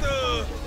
the...